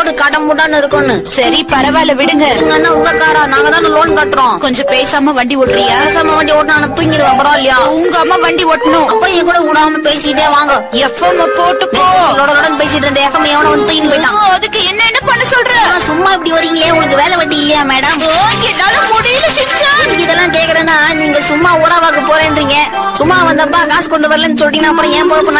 Road கடமுடான்னு இருக்கும்னு சரி பரவாயில்ல விடுங்க. அண்ணா உங்க காரா நாங்க தானே லோன் கட்டுறோம். கொஞ்சம் பேசாம வண்டி ஓட்டுறியா? பேசாம வண்டி ஓட்டினா நான் தூங்கிடுவேன் பரவாயில்லையா? உங்க அம்மா வண்டி ஓட்டணும். அப்ப என் கூட விடாம பேசிட்டே வாங்க. எஃப்எம் போட்டுக்கோ லோட லோட பேசிட்டு இருந்த எஃப்எம் எவனோ வந்து தூங்கி போயிட்டான். அதுக்கு என்ன என்ன பண்ண சொல்ற? சும்மா இப்படி வரீங்களே உங்களுக்கு வேலை வண்டி இல்லையா மேடம் என்னால முடியல சிச்சான் இதெல்லாம் கேக்குறேன்னா நீங்க சும்மா உறவாக்கு போறேன்றீங்க. சும்மா வந்தப்பா காசு கொண்டு வரலன்னு சொல்லிட்டீங்கன்னா அப்புறம் ஏன் பொழப்பு